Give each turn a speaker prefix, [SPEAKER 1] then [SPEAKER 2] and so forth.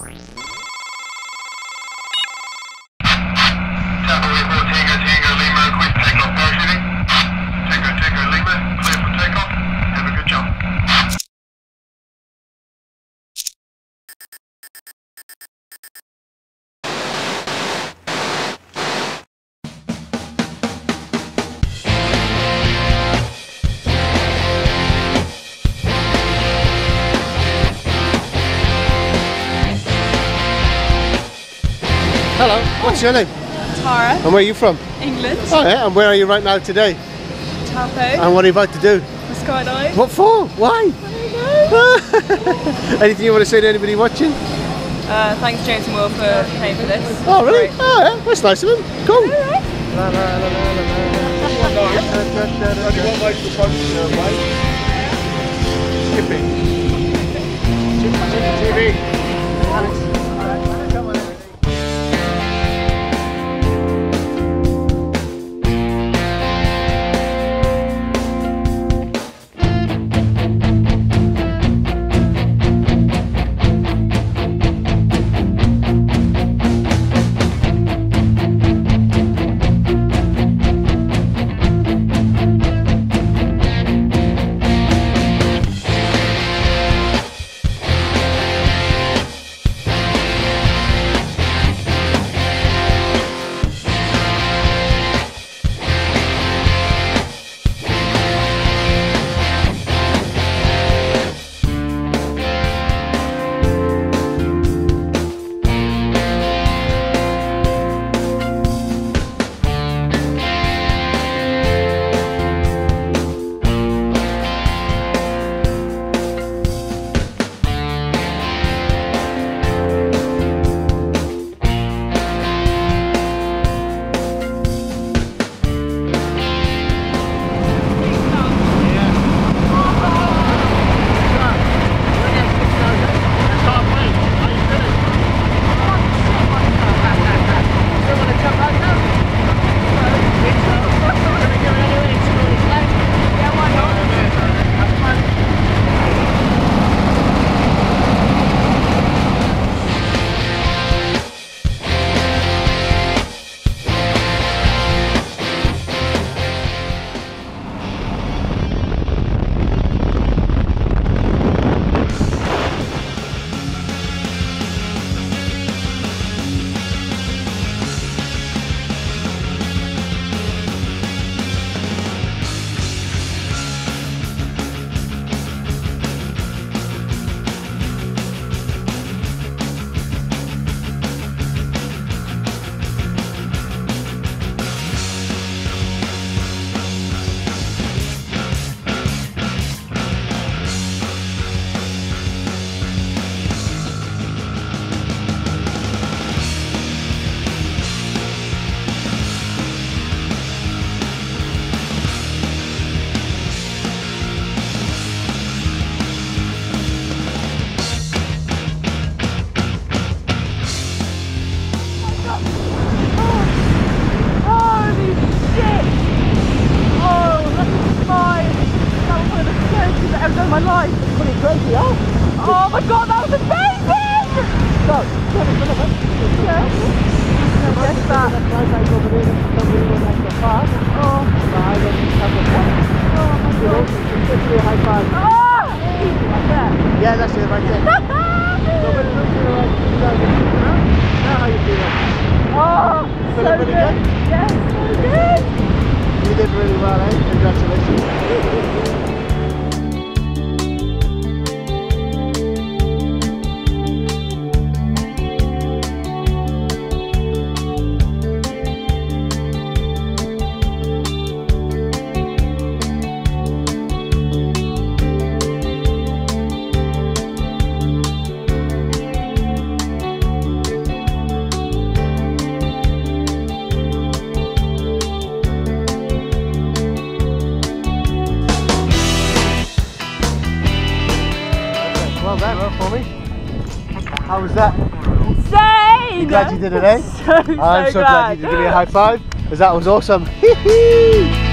[SPEAKER 1] Bye.
[SPEAKER 2] Hello, what's your name?
[SPEAKER 3] Tara,
[SPEAKER 2] And where are you from?
[SPEAKER 3] England,
[SPEAKER 2] Oh yeah, and where are you right now today?
[SPEAKER 3] Taupo,
[SPEAKER 2] And what are you about to do?
[SPEAKER 3] the skydive.
[SPEAKER 2] What for? Why? Anything you want to say to anybody watching?
[SPEAKER 3] Uh, thanks James and Will for paying for this.
[SPEAKER 2] Oh really?
[SPEAKER 3] Great.
[SPEAKER 2] Oh yeah, that's nice of him. Cool.
[SPEAKER 3] Holy
[SPEAKER 2] crazy, huh?
[SPEAKER 3] Oh my god, that was amazing!
[SPEAKER 2] So,
[SPEAKER 3] Yeah. Yes, that. Oh, oh, yeah.
[SPEAKER 2] That's it right there. Now how you feeling?
[SPEAKER 3] Oh, so good? Yes, so good.
[SPEAKER 2] You did really well, eh? Congratulations. Well for me. How was that?
[SPEAKER 3] Insane!
[SPEAKER 2] Glad you did it, eh?
[SPEAKER 3] So, so
[SPEAKER 2] I'm so glad
[SPEAKER 3] glad.
[SPEAKER 2] you did. Give me a high five, because that was awesome.